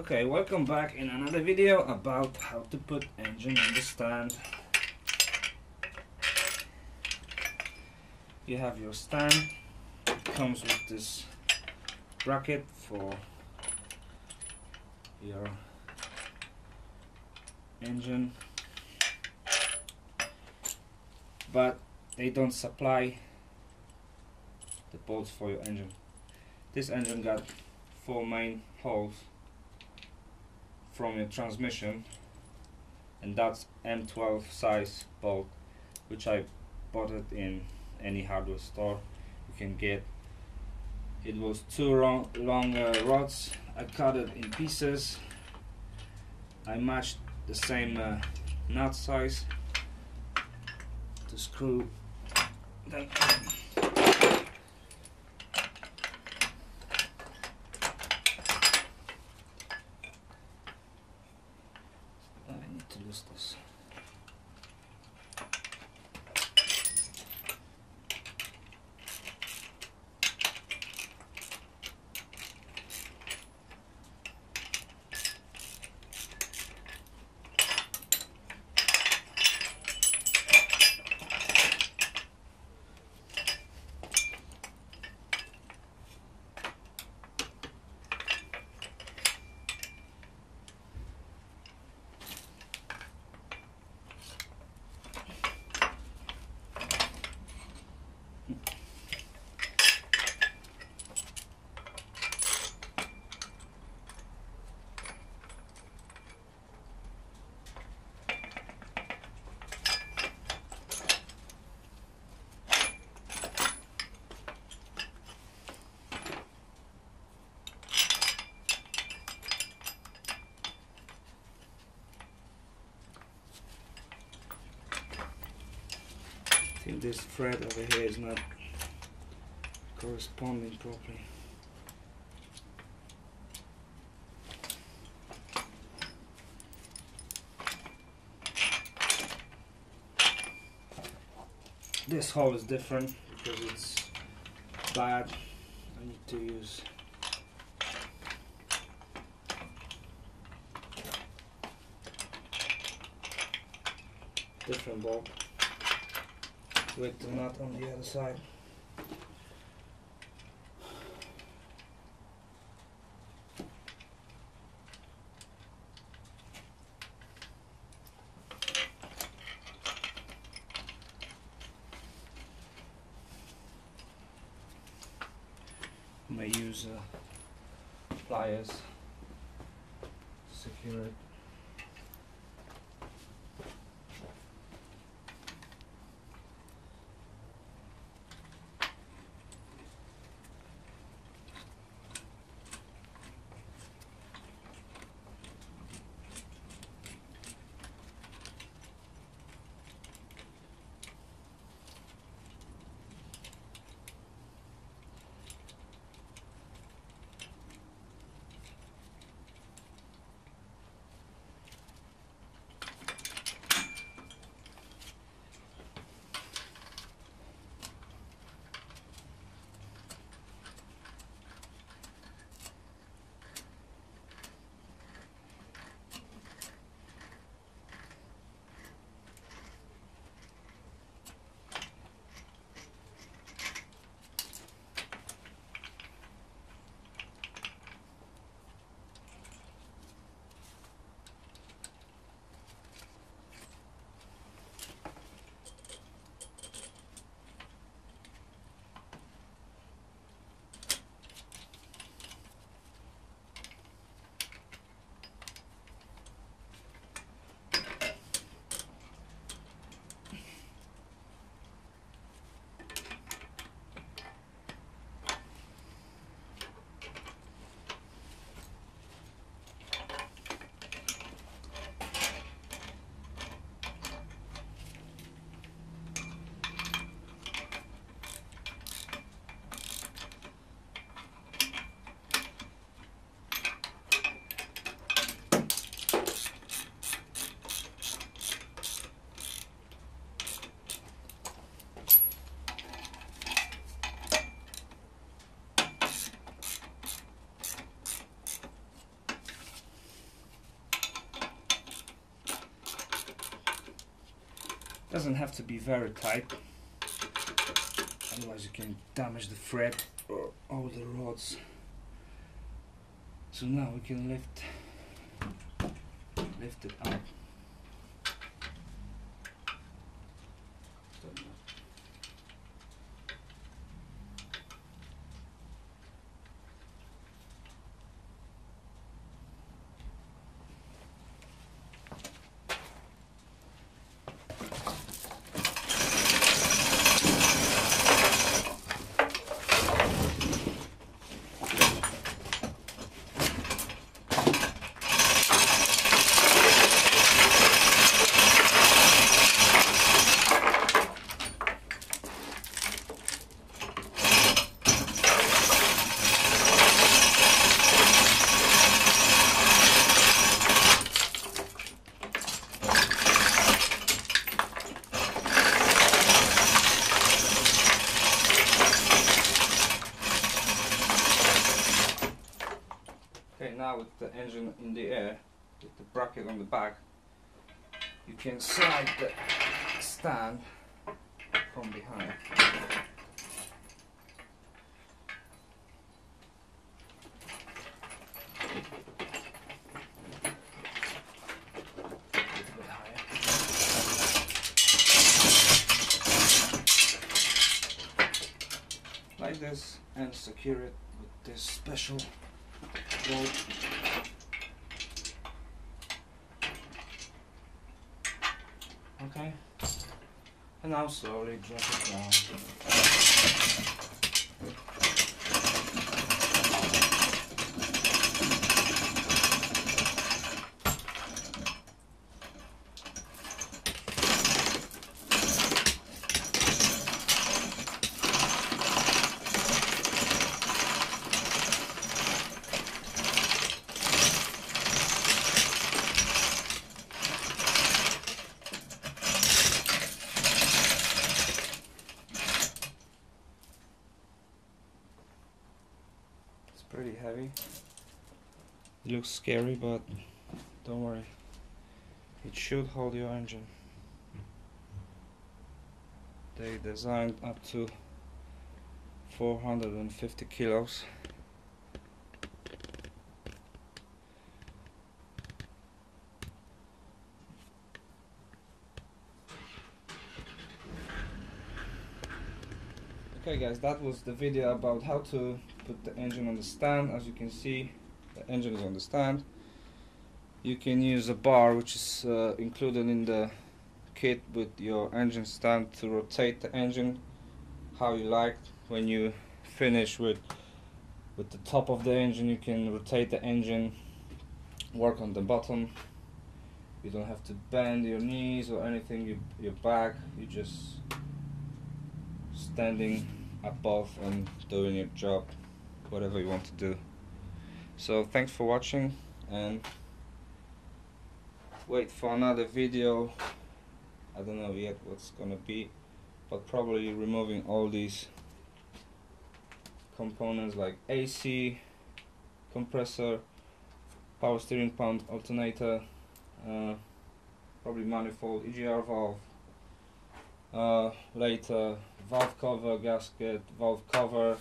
Okay, welcome back in another video about how to put engine in the stand. You have your stand, it comes with this bracket for your engine. But they don't supply the bolts for your engine. This engine got four main holes from your transmission. And that's M12 size bolt which I bought it in any hardware store you can get. It was two long, long uh, rods. I cut it in pieces. I matched the same uh, nut size. To screw I need lose this thread over here is not corresponding properly. This hole is different because it's bad. I need to use different bolt with the nut on the other side. may use uh, pliers to secure it. Doesn't have to be very tight. Otherwise you can damage the thread or all the rods. So now we can lift lift it up Okay, now with the engine in the air, with the bracket on the back, you can slide the stand from behind. Like this and secure it with this special bolt Okay. And now slowly drop it down. It looks scary, but don't worry. It should hold your engine. They designed up to 450 kilos. Okay guys, that was the video about how to put the engine on the stand. As you can see, the engine is on the stand. You can use a bar which is uh, included in the kit with your engine stand to rotate the engine how you like. When you finish with with the top of the engine, you can rotate the engine, work on the bottom. You don't have to bend your knees or anything, you, your back. You just standing above and doing your job whatever you want to do so thanks for watching and wait for another video. I don't know yet what's gonna be but probably removing all these components like AC compressor power steering pump alternator uh, probably manifold EGR valve uh, later valve cover, gasket, valve cover,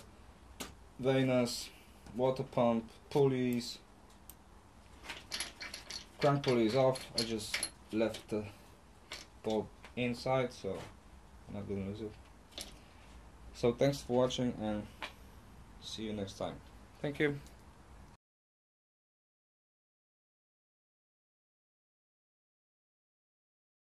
veiners, water pump, pulleys, crank pulleys off. I just left the bulb inside, so I'm not gonna lose it. So thanks for watching and see you next time. Thank you.